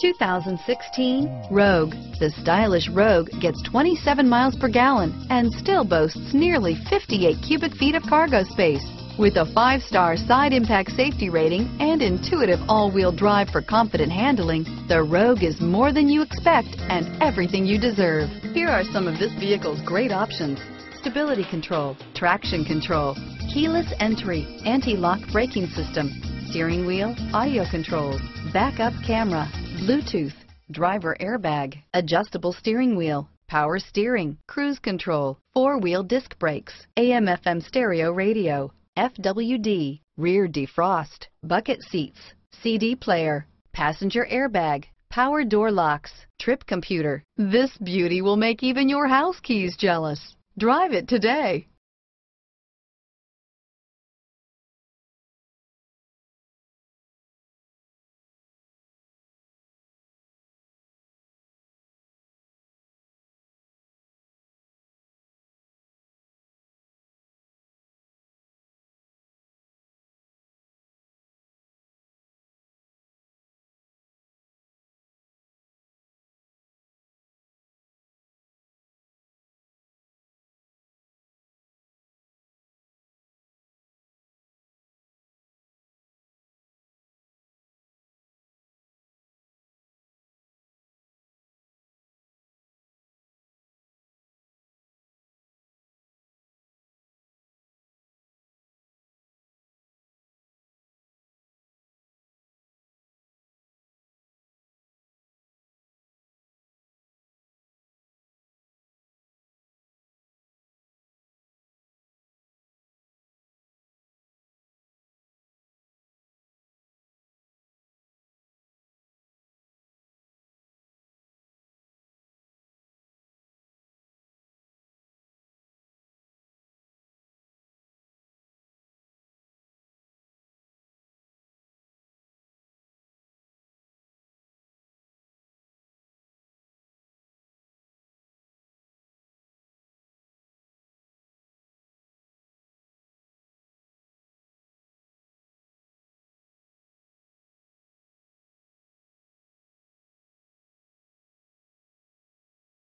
2016 Rogue. The stylish Rogue gets 27 miles per gallon and still boasts nearly 58 cubic feet of cargo space. With a five-star side impact safety rating and intuitive all-wheel drive for confident handling, the Rogue is more than you expect and everything you deserve. Here are some of this vehicle's great options. Stability control, traction control, keyless entry, anti-lock braking system, steering wheel, audio controls, backup camera, Bluetooth, driver airbag, adjustable steering wheel, power steering, cruise control, four-wheel disc brakes, AM FM stereo radio, FWD, rear defrost, bucket seats, CD player, passenger airbag, power door locks, trip computer. This beauty will make even your house keys jealous. Drive it today.